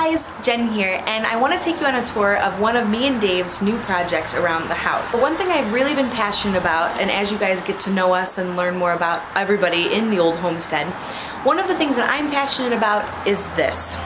guys, Jen here, and I want to take you on a tour of one of me and Dave's new projects around the house. One thing I've really been passionate about, and as you guys get to know us and learn more about everybody in the Ole Homestead, one of the things that I'm passionate about is this,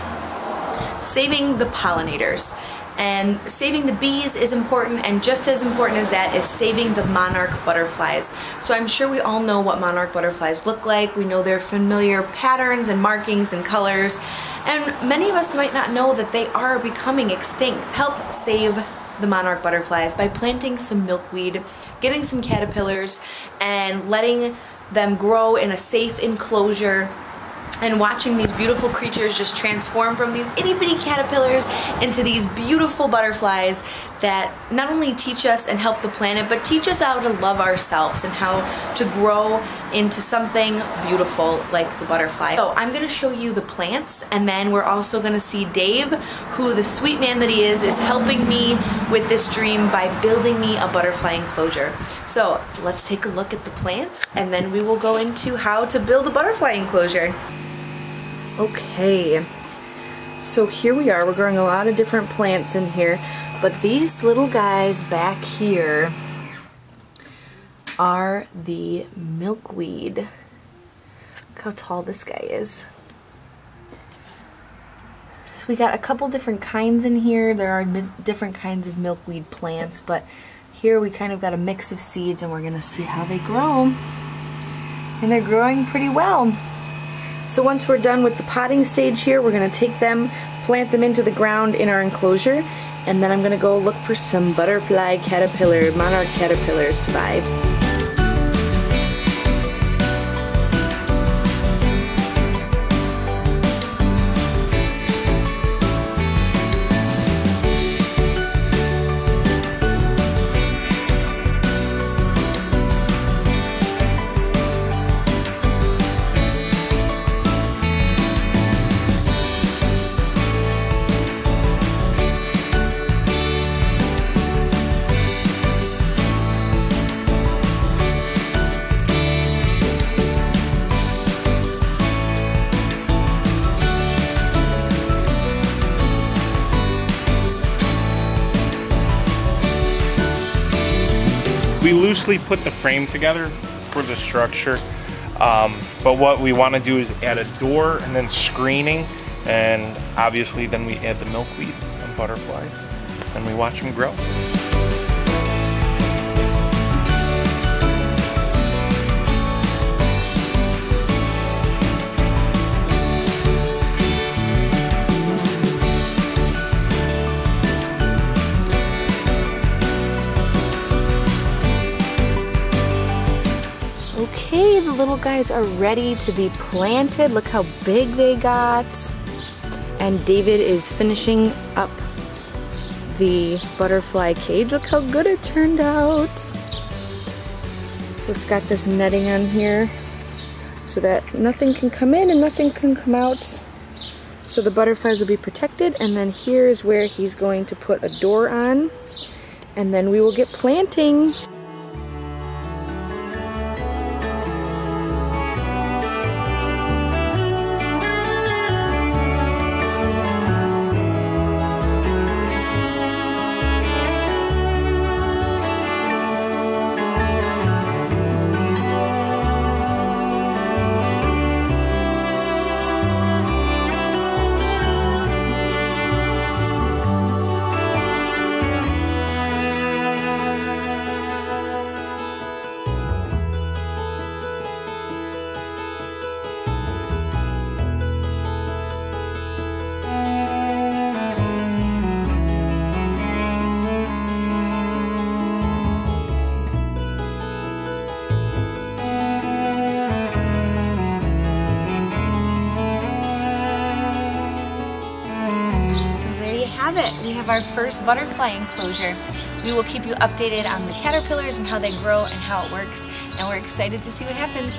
saving the pollinators. And saving the bees is important, and just as important as that is saving the monarch butterflies. So I'm sure we all know what monarch butterflies look like. We know their familiar patterns and markings and colors. And many of us might not know that they are becoming extinct. Help save the monarch butterflies by planting some milkweed, getting some caterpillars, and letting them grow in a safe enclosure and watching these beautiful creatures just transform from these itty bitty caterpillars into these beautiful butterflies that not only teach us and help the planet, but teach us how to love ourselves and how to grow into something beautiful like the butterfly. So I'm gonna show you the plants and then we're also gonna see Dave, who the sweet man that he is, is helping me with this dream by building me a butterfly enclosure. So let's take a look at the plants and then we will go into how to build a butterfly enclosure. Okay, so here we are. We're growing a lot of different plants in here, but these little guys back here are the milkweed. Look how tall this guy is. So we got a couple different kinds in here. There are different kinds of milkweed plants, but here we kind of got a mix of seeds and we're going to see how they grow. And they're growing pretty well. So once we're done with the potting stage here, we're going to take them, plant them into the ground in our enclosure, and then I'm going to go look for some butterfly caterpillar, monarch caterpillars to buy. We loosely put the frame together for the structure. Um, but what we want to do is add a door and then screening and obviously then we add the milkweed and butterflies and we watch them grow. Okay, the little guys are ready to be planted. Look how big they got. And David is finishing up the butterfly cage. Look how good it turned out. So it's got this netting on here so that nothing can come in and nothing can come out. So the butterflies will be protected and then here is where he's going to put a door on and then we will get planting. It. We have our first butterfly enclosure. We will keep you updated on the caterpillars and how they grow and how it works. And we're excited to see what happens.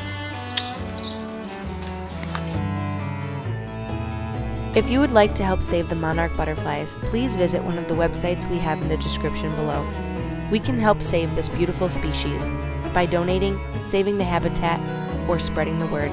If you would like to help save the monarch butterflies, please visit one of the websites we have in the description below. We can help save this beautiful species by donating, saving the habitat, or spreading the word.